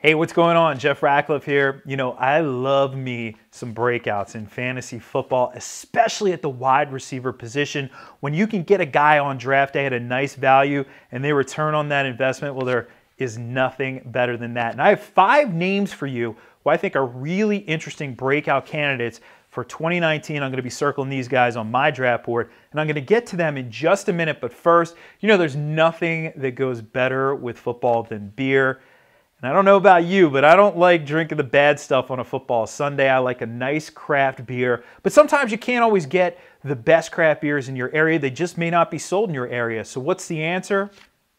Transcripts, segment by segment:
Hey, what's going on? Jeff Ratcliffe here. You know, I love me some breakouts in fantasy football, especially at the wide receiver position. When you can get a guy on draft day at a nice value and they return on that investment, well, there is nothing better than that. And I have five names for you who I think are really interesting breakout candidates for 2019. I'm going to be circling these guys on my draft board, and I'm going to get to them in just a minute. But first, you know, there's nothing that goes better with football than beer. And I don't know about you, but I don't like drinking the bad stuff on a football Sunday. I like a nice craft beer. But sometimes you can't always get the best craft beers in your area. They just may not be sold in your area. So what's the answer?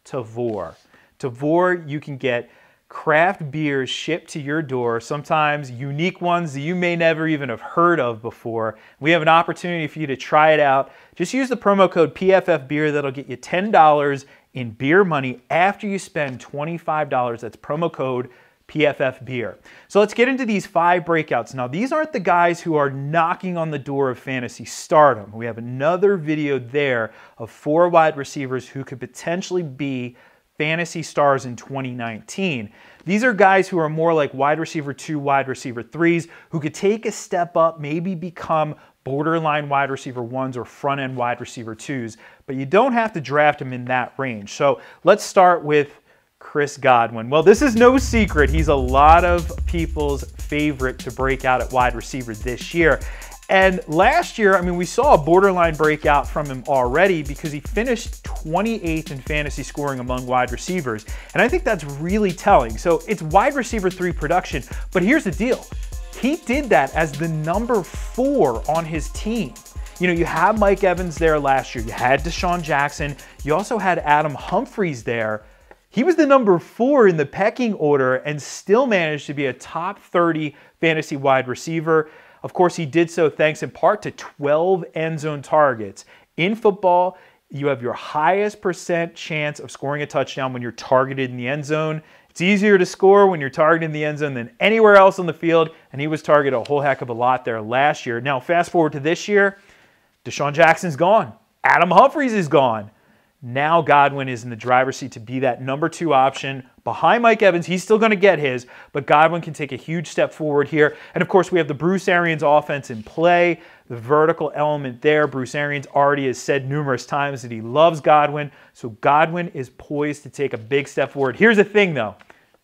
Tavour. Tavour, you can get craft beers shipped to your door, sometimes unique ones that you may never even have heard of before. We have an opportunity for you to try it out. Just use the promo code PFF Beer. That'll get you $10 in beer money after you spend $25. That's promo code PFF Beer. So let's get into these five breakouts. Now, these aren't the guys who are knocking on the door of fantasy stardom. We have another video there of four wide receivers who could potentially be fantasy stars in 2019. These are guys who are more like wide receiver two, wide receiver threes, who could take a step up, maybe become borderline wide receiver ones or front end wide receiver twos, but you don't have to draft him in that range. So let's start with Chris Godwin. Well, this is no secret. He's a lot of people's favorite to break out at wide receiver this year. And last year, I mean, we saw a borderline breakout from him already because he finished 28th in fantasy scoring among wide receivers. And I think that's really telling. So it's wide receiver three production. But here's the deal he did that as the number four on his team. You know, you had Mike Evans there last year, you had DeSean Jackson, you also had Adam Humphries there. He was the number four in the pecking order and still managed to be a top 30 fantasy wide receiver. Of course, he did so thanks in part to 12 end zone targets. In football, you have your highest percent chance of scoring a touchdown when you're targeted in the end zone. It's easier to score when you're targeting the end zone than anywhere else on the field, and he was targeted a whole heck of a lot there last year. Now, fast forward to this year, DeSean Jackson's gone. Adam Humphries is gone. Now Godwin is in the driver's seat to be that number two option behind Mike Evans. He's still going to get his, but Godwin can take a huge step forward here. And of course, we have the Bruce Arians offense in play, the vertical element there. Bruce Arians already has said numerous times that he loves Godwin. So Godwin is poised to take a big step forward. Here's the thing, though.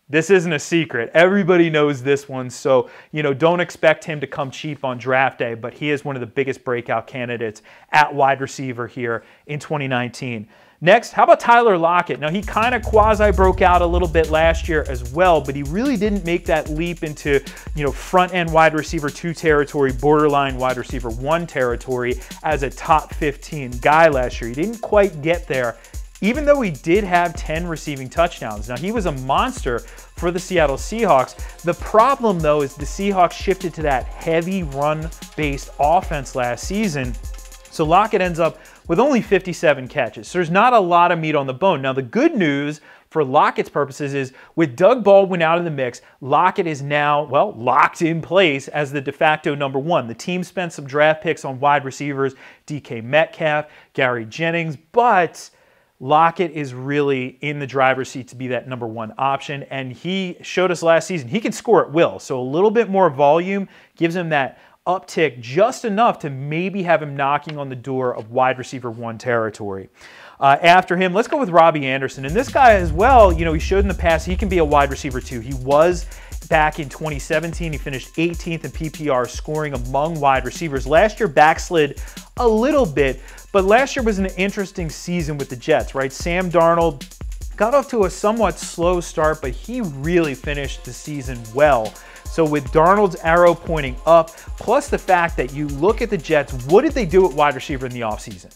This isn't a secret. Everybody knows this one. So, you know, don't expect him to come cheap on draft day, but he is one of the biggest breakout candidates at wide receiver here in 2019. Next, how about Tyler Lockett? Now, he kind of quasi broke out a little bit last year as well, but he really didn't make that leap into, you know, front end wide receiver two territory, borderline wide receiver one territory as a top 15 guy last year. He didn't quite get there, even though he did have 10 receiving touchdowns. Now, he was a monster for the Seattle Seahawks. The problem, though, is the Seahawks shifted to that heavy run based offense last season. So Lockett ends up with only 57 catches. So there's not a lot of meat on the bone. Now, the good news for Lockett's purposes is with Doug Baldwin out of the mix, Lockett is now, well, locked in place as the de facto number one. The team spent some draft picks on wide receivers, DK Metcalf, Gary Jennings, but Lockett is really in the driver's seat to be that number one option. And he showed us last season he can score at will. So a little bit more volume gives him that uptick just enough to maybe have him knocking on the door of wide receiver one territory. Uh, after him, let's go with Robbie Anderson. And this guy as well, you know, he showed in the past he can be a wide receiver two. He was back in 2017. He finished 18th in PPR scoring among wide receivers. Last year backslid a little bit, but last year was an interesting season with the Jets, right? Sam Darnold got off to a somewhat slow start, but he really finished the season well. So with Darnold's arrow pointing up, plus the fact that you look at the Jets, what did they do at wide receiver in the offseason?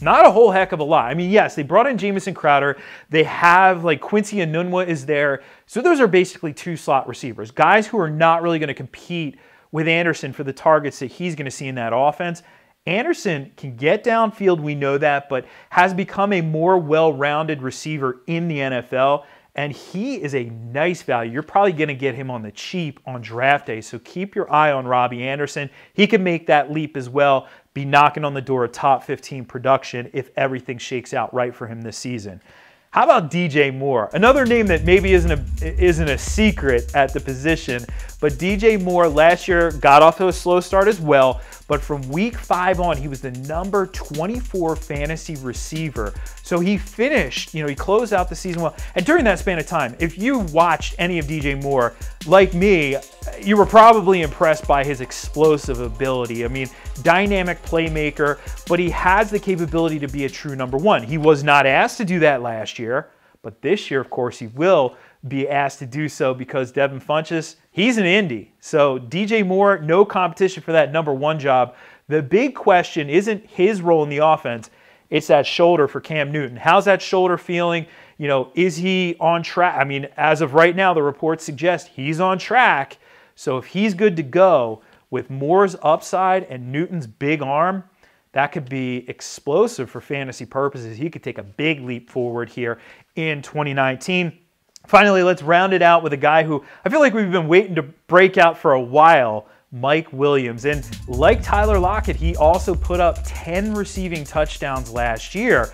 Not a whole heck of a lot. I mean, yes, they brought in Jamison Crowder. They have like Quincy Enunwa is there. So those are basically two slot receivers, guys who are not really going to compete with Anderson for the targets that he's going to see in that offense. Anderson can get downfield, we know that, but has become a more well rounded receiver in the NFL and he is a nice value. You're probably going to get him on the cheap on draft day, so keep your eye on Robbie Anderson. He can make that leap as well, be knocking on the door of top 15 production if everything shakes out right for him this season. How about DJ Moore? Another name that maybe isn't a isn't a secret at the position, but DJ Moore last year got off to a slow start as well. But from week five on, he was the number 24 fantasy receiver. So he finished, you know, he closed out the season well. And during that span of time, if you watched any of DJ Moore, like me, you were probably impressed by his explosive ability. I mean, dynamic playmaker, but he has the capability to be a true number one. He was not asked to do that last year, but this year, of course, he will be asked to do so because Devin Funchess, he's an Indy. So DJ Moore, no competition for that number one job. The big question isn't his role in the offense, it's that shoulder for Cam Newton. How's that shoulder feeling? You know, is he on track? I mean, as of right now, the reports suggest he's on track. So if he's good to go with Moore's upside and Newton's big arm, that could be explosive for fantasy purposes. He could take a big leap forward here in 2019. Finally, let's round it out with a guy who I feel like we've been waiting to break out for a while, Mike Williams. And like Tyler Lockett, he also put up 10 receiving touchdowns last year,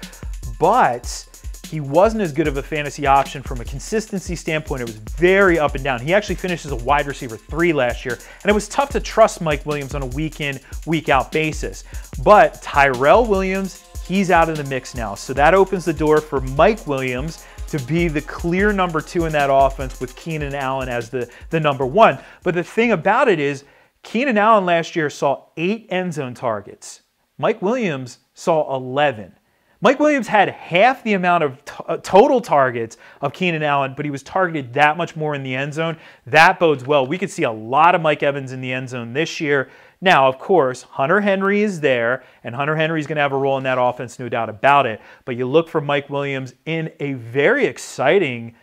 but he wasn't as good of a fantasy option from a consistency standpoint. It was very up and down. He actually finished as a wide receiver three last year, and it was tough to trust Mike Williams on a week in, week out basis. But Tyrell Williams, he's out of the mix now. So that opens the door for Mike Williams to be the clear number two in that offense with Keenan Allen as the, the number one. But the thing about it is, Keenan Allen last year saw eight end zone targets. Mike Williams saw 11. Mike Williams had half the amount of uh, total targets of Keenan Allen, but he was targeted that much more in the end zone. That bodes well. We could see a lot of Mike Evans in the end zone this year. Now, of course, Hunter Henry is there, and Hunter Henry is going to have a role in that offense, no doubt about it. But you look for Mike Williams in a very exciting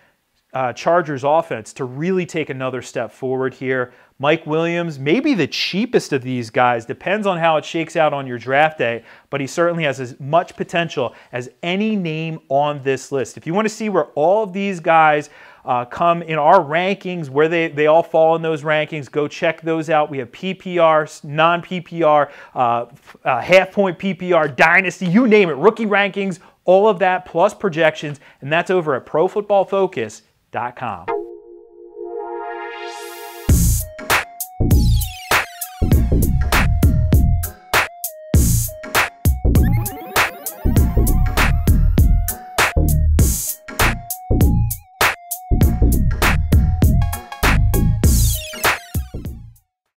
uh, Chargers offense to really take another step forward here. Mike Williams, maybe the cheapest of these guys, depends on how it shakes out on your draft day, but he certainly has as much potential as any name on this list. If you want to see where all of these guys uh, come in our rankings, where they, they all fall in those rankings, go check those out. We have PPR, non PPR, uh, uh, half point PPR, dynasty, you name it, rookie rankings, all of that plus projections, and that's over at profootballfocus.com.